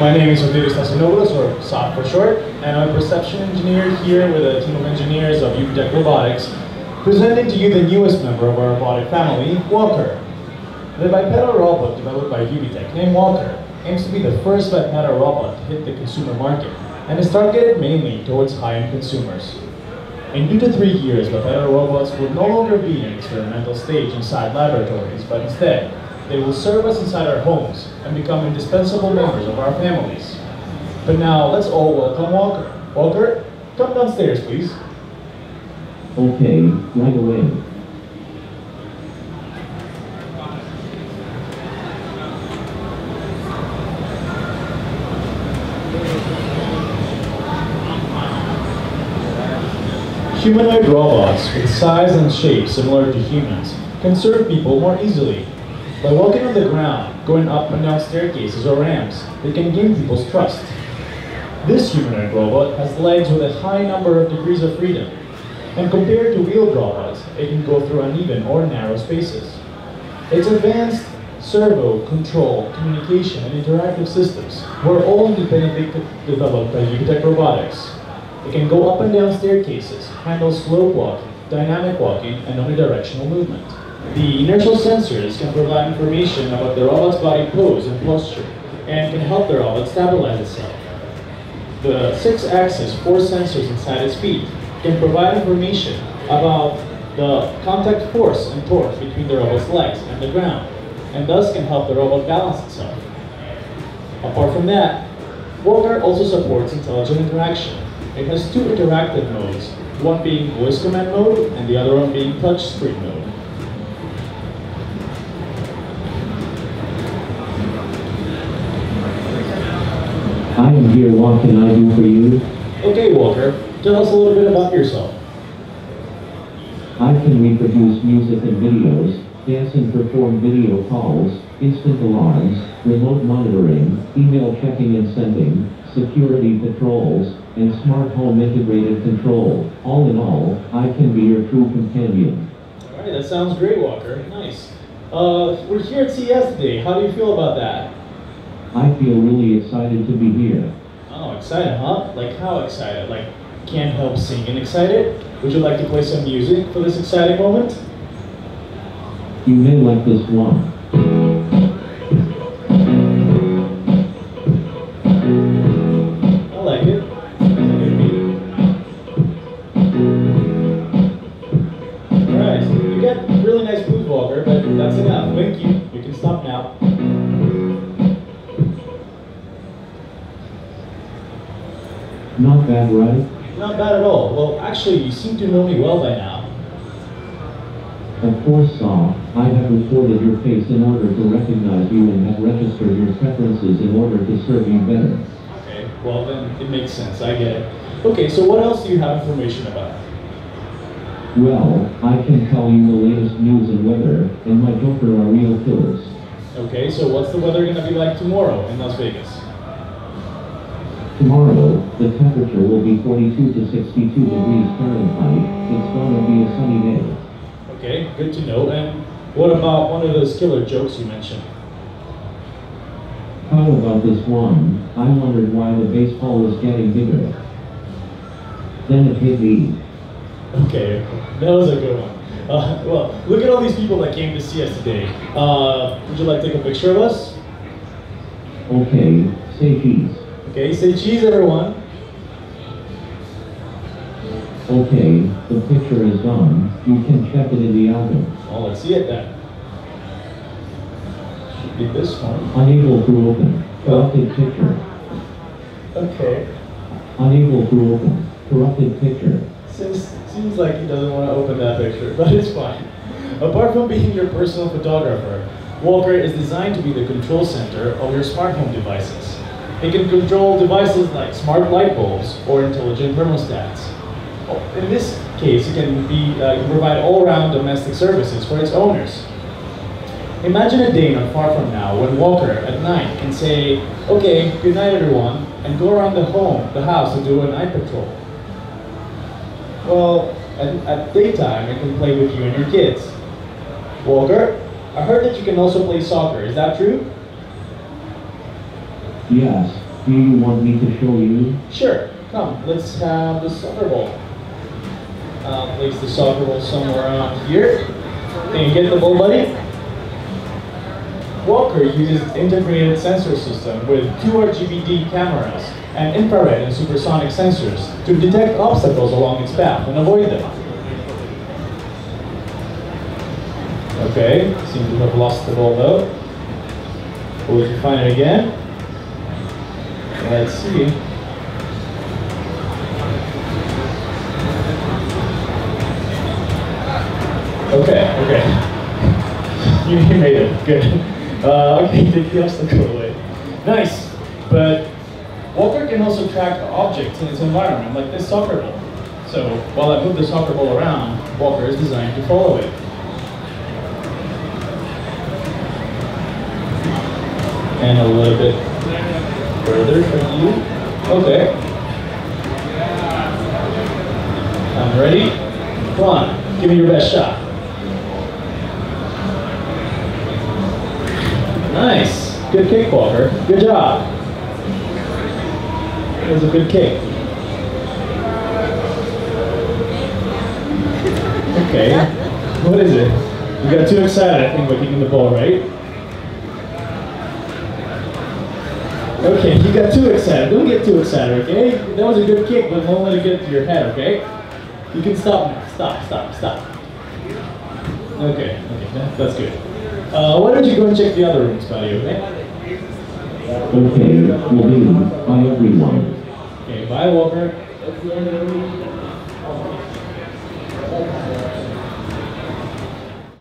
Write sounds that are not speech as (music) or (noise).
My name is Rodrigo Stasinopoulos, or SOP for short, and I'm a perception engineer here with a team of engineers of UBTech Robotics, presenting to you the newest member of our robotic family, Walker. The bipedal robot developed by UBTech, named Walker, aims to be the first bipedal robot to hit the consumer market, and is targeted mainly towards high-end consumers. In two to three years, bipedal robots will no longer be in experimental stage inside laboratories, but instead, they will serve us inside our homes and become indispensable members of our families. But now, let's all welcome Walker. Walker, come downstairs, please. Okay, right away. Humanoid robots with size and shape similar to humans can serve people more easily. By walking on the ground, going up and down staircases or ramps, they can gain people's trust. This humanoid robot has legs with a high number of degrees of freedom, and compared to wheeled robots, it can go through uneven or narrow spaces. Its advanced servo, control, communication, and interactive systems were all independently developed by UBTech Robotics. It can go up and down staircases, handle slope walking, dynamic walking, and omnidirectional movement. The inertial sensors can provide information about the robot's body pose and posture, and can help the robot stabilize itself. The six-axis force sensors inside its feet can provide information about the contact force and torque between the robot's legs and the ground, and thus can help the robot balance itself. Apart from that, Walker also supports intelligent interaction. It has two interactive modes, one being voice command mode and the other one being touch screen mode. I am here, what can I do for you? Okay, Walker, tell us a little bit about yourself. I can reproduce music and videos, dance and perform video calls, instant alarms, remote monitoring, email checking and sending, security patrols, and smart home integrated control. All in all, I can be your true companion. All right, that sounds great, Walker. Nice. Uh, we're here at CES today. How do you feel about that? I feel really excited to be here. Oh, excited, huh? Like how excited? Like can't help singing excited? Would you like to play some music for this exciting moment? You may like this one. Not bad, right? Not bad at all. Well, actually, you seem to know me well by now. Of course, Saw. I have recorded your face in order to recognize you and have registered your preferences in order to serve you better. Okay, well then it makes sense. I get it. Okay, so what else do you have information about? Well, I can tell you the latest news and weather, and my Joker are real killers. Okay, so what's the weather gonna be like tomorrow in Las Vegas? Tomorrow, the temperature will be 42 to 62 degrees Fahrenheit. It's gonna be a sunny day. Okay, good to know. And what about one of those killer jokes you mentioned? How about this one? I wondered why the baseball was getting bigger. Then it hit me. Okay, that was a good one. Uh, well, look at all these people that came to see us today. Uh, would you like to take a picture of us? Okay, say cheese. Okay, say cheese, everyone. Okay, the picture is done. You can check it in the album. Oh, let's see it then. Should be this one. Unable to open. Corrupted picture. Okay. Unable to open. Corrupted picture. Seems, seems like he doesn't want to open that picture, (laughs) but it's fine. Apart from being your personal photographer, Walker is designed to be the control center of your smart home devices. It can control devices like smart light bulbs or intelligent thermostats. Oh, In this case, it can, be, uh, can provide all-around domestic services for its owners. Imagine a day not far from now when Walker at night can say, okay, good night everyone, and go around the home, the house to do a night patrol. Well, at, at daytime, it can play with you and your kids. Walker, I heard that you can also play soccer, is that true? Yes, Do you want me to show you? Sure, come, let's have the soccer ball. Uh, place the soccer ball somewhere around here. Can you get the ball, buddy? Walker uses integrated sensor system with two RGBD cameras and infrared and supersonic sensors to detect obstacles along its path and avoid them. Okay, seems to have lost the ball though. Will you find it again? Let's see. Okay, okay. You, (laughs) you made it. Good. (laughs) Uh, okay, take the obstacle away. Nice. But Walker can also track objects in its environment, like this soccer ball. So while I move the soccer ball around, Walker is designed to follow it. And a little bit further from you. Okay. I'm ready. Come on, give me your best shot. Nice. Good kick, Walker. Good job. It was a good kick. Okay. What is it? You got too excited, I think, by kicking the ball, right? Okay, you got too excited. Don't get too excited, okay? That was a good kick, but don't let it get to your head, okay? You can stop now. Stop, stop, stop. Okay, okay, that, that's good. Uh, why don't you go and check the other rooms, buddy, okay? Okay, will do. Bye everyone. Okay, bye, Walker.